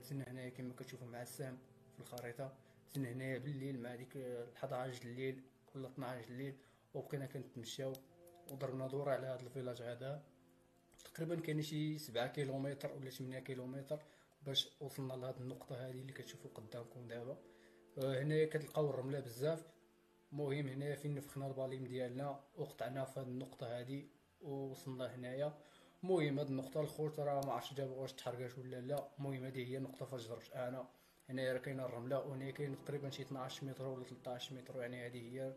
دزنا هنايا كما كتشوفوا مع السهم في الخريطة. دزنا هنايا بالليل مع ديك 11 الليل ولا 12 الليل وبقينا كنتمشاو وضربنا دوره على هذا الفيلاج هذا. تقريبا كاين شي 7 كيلومتر ولا 8 كيلومتر باش وصلنا لهاد النقطة هذه اللي كتشوفوا قدامكم دابا. آه، هنايا كتلقاو الرملة بزاف. المهم هنايا فين نفخنا الباليم ديالنا وقطعنا في هاد النقطة هذه ووصلنا هنايا. المهم هاد النقطة الخوت راه ما عرفتش دابا واش تحرقات ولا لا. المهم هذه هي النقطة فاش ضربت أنا. هنايا راه كاينة الرملة وهنا كاين تقريبا شي 12 متر ولا 13 متر. يعني هذه هي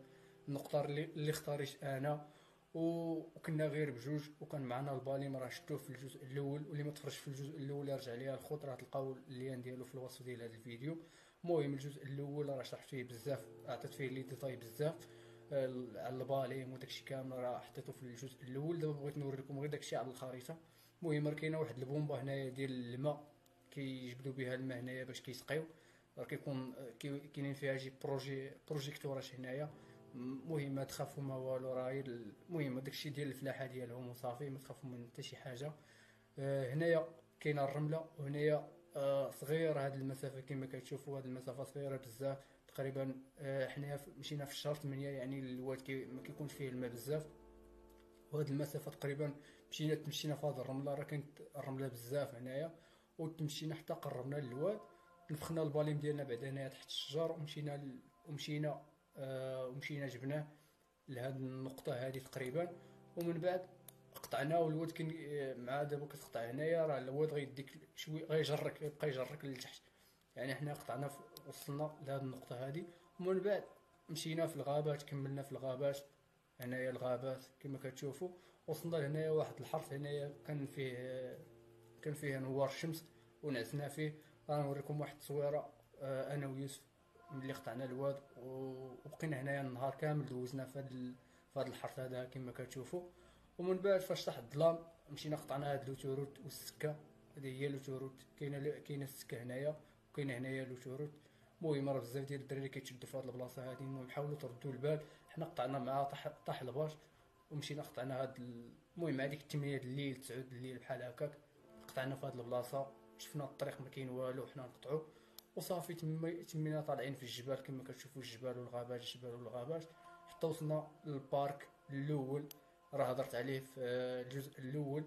النقطة اللي اختاريت أنا. وكنا غير بجوج وكان معنا الباليم راه شفتوه في الجزء الأول واللي ما تفرجش في الجزء الأول يرجع ليها الخوت. راه تلقاو ال lien ديالو في الوصف ديال هذا الفيديو. المهم الجزء الأول راه شرحت فيه بزاف عطيت فيه les détails بزاف. على الباليم وداكشي كامل راه حطيته في الجزء الأول. دابا بغيت نوريكم غير داكشي على الخريطة. المهم راه كاينة واحد البومبا هنايا ديال الماء كيجبدوا بها الماء هنايا باش كيسقيو. راه كيكون كاينين فيها شي بروجي بروجيكتورات هنايا. المهم ما تخافوا ما والو راه المهم داكشي ديال الفلاحة ديالهم وصافي ما تخافوا من حتى شي حاجة. آه، هنايا كاينة الرملة وهنايا آه، صغير. هاد المسافة كما كتشوفوا هاد المسافة صغيرة بزاف. تقريبا آه، حنايا مشينا في الشهر 8 يعني الواد كي ما كيكونش فيه الماء بزاف. وهاد المسافة تقريبا مشينا تمشينا في هاد الرملة راه كانت الرملة بزاف هنايا. وتمشينا حتى قربنا للواد. نفخنا الباليم ديالنا بعد هنايا تحت الشجر ومشينا ل... ومشينا آه ومشينا جبناه لهاد النقطة هذه تقريبا. ومن بعد قطعنا والواد كان مع دابا كتقطع هنايا راه الواد غيديك شوي غيجرك يبقى يجرك لتحت يعني حنا قطعنا وصلنا لهاد النقطة هذه. ومن بعد مشينا في الغابات كملنا في الغابات هنايا الغابات كما كتشوفوا. وصلنا لهنايا واحد الحرف هنايا كان فيه كان فيه نوار الشمس ونعسنا فيه. غنوريكم واحد التصويرة آه، أنا ويوسف ملي قطعنا الواد وبقينا هنايا النهار كامل دوزنا في هذا الحرف هذا كما كتشوفوا. ومن بعد فاش طاح الظلام مشينا قطعنا هاد لوتوروت والسكة. هذه هي l'autoroute كاينة كاينة السكة هنايا. وكاينه هنايا l'autoroute المهم راه بزاف ديال الدراري كيتشدوا في هاد البلاصة هادي المهم حاولوا تردوا البال حنا قطعنا معاه طاح طاح الباش ومشينا قطعنا هاد المهم هذيك 8 الليل 9 الليل بحال هكاك قطعنا في هاد البلاصة. شفنا الطريق ما كاين والو حنا نقطعو. وصافي تمينا طالعين في الجبال كما كتشوفوا الجبال والغابات الجبال والغابات. حتى وصلنا لل parc الأول. راه هضرت عليه في الجزء الأول.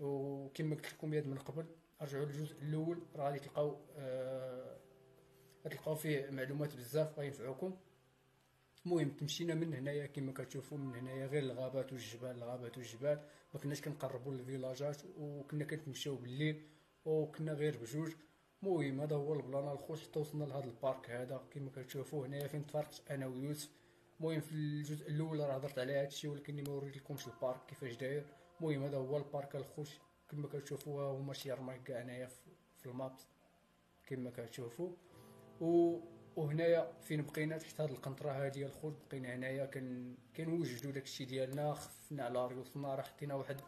وكما قلت لكم ياد من قبل رجعوا للجزء الأول. راه غادي تلقاو آه فيه معلومات بزاف غينفعوكم المهم تمشينا من هنايا كما كتشوفوا من هنايا غير الغابات والجبال الغابات والجبال. ما كناش كنقربوا للفيلاجات وكنا كنتمشاو بالليل وكنا غير بجوج. المهم هذا هو البلان الخوت حتى وصلنا لهذا البارك هذا كما كتشوفوا. هنايا فين تفرقت أنا ويوسف. المهم في الجزء الأول راه هضرت على هذا الشيء ولكن ما وريتلكمش ال parc كيفاش داير. المهم هذا هو ال parc الخوت كما كتشوفوا هما شي رماك كاع هنايا في ال map كما كتشوفوا. و وهنايا فين بقينا؟ تحت هاد القنطرة هادي الخوت بقينا هنايا كن كنوجدوا داكشي ديالنا خفنا على ريوسنا راه حطينا واحد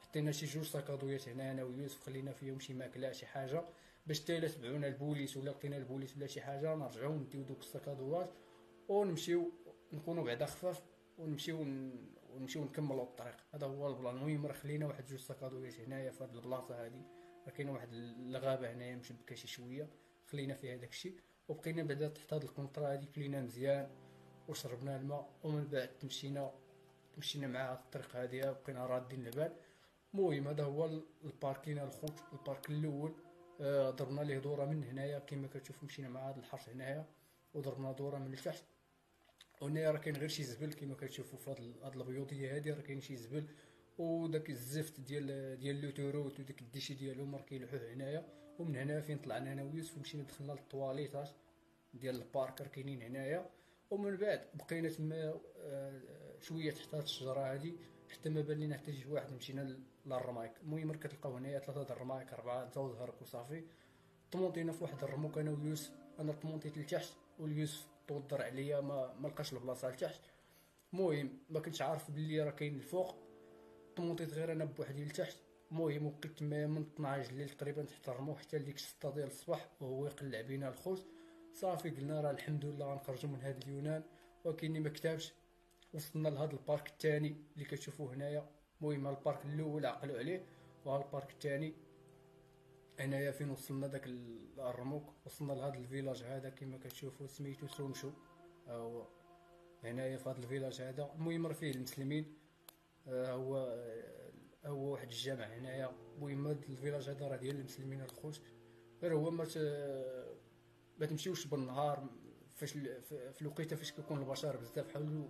حطينا شي جوج ساكادويات هنا أنا ويوسف خلينا فيهم شي ماكلة شي حاجة باش حتى إلا تبعونا البوليس ولا لقينا البوليس ولا شي حاجة نرجعو نديو دوك الساكادوات ونمشيو نكونوا بعدا خفاف ونمشيو ونمشيو نكملوا الطريق. هذا هو البلان. المهم راه خلينا واحد جوج ساكادويات هنايا في هاد البلاصة هادي. راه كاينة واحد الغابة هنايا مشبكه شي شوية. خلينا فيها داكشي وبقينا بعدا تحت هاد القنطرة هادي كلينا مزيان وشربنا الماء. ومن بعد تمشينا مشينا مع هاد الطريق هادي بقينا رادين البال. المهم هذا هو الباركين الخوت. البارك الأول آه ضربنا ليه دورة من هنايا. كما كتشوفوا مشينا مع هذا الحرف هنايا. وضربنا دورة من التحت وهنايا راه كاين غير شي زبل كما كتشوفوا في هاد البيوضية هادي راه كاين شي زبل. وداك الزفت ديال ديال l'autoroute وداك ال déchet ديالهم راه كيلوحوه هنايا. ومن هنا فين طلعنا أنا ويوسف مشينا دخلنا للطواليطات ديال ال parc راه كاينين هنايا. ومن بعد بقينا تما آه، شوية تحت هاد الشجرة هادي حتى ما بان لينا حتى شي واحد مشينا للرمايك. المهم راه كتلقاو هنايا ثلاثة د الرمايك أربعة أنت وزهرك وصافي. طمونطينا في واحد الرموك أنا ويوسف. أنا طمونطيت لتحت واليوسف توضر عليا ما ما لقاش البلاصة لتحت. المهم ما كنتش عارف بلي راه كاين الفوق. طمونطيت غير أنا بوحدي لتحت. المهم وقيت من 12 الليل تقريبا تحت الرموك حتى لديك 6 ديال الصباح وهو يقلع بينا الخوت. صافي قلنا راه الحمد لله غنخرجوا من هذا اليونان. ولكني ما كتبش وصلنا لهذا البارك الثاني اللي كتشوفوه هنايا. المهم البارك الأول عقلوا عليه وها ال parc الثاني هنايا فين وصلنا داك ال- ال remorque وصلنا لهذا ال village هذا كما كتشوفوا سميتو سونشو. هو هنايا في هذا ال village هذا المهم راه فيه المسلمين. آه، هو آه، هو واحد الجامع هنايا. المهم هذا ال village هذا راه ديال المسلمين الخوت غير هو ما ما تمشيوش بالنهار فاش في الوقيته فاش كيكون البشر بزاف حاولوا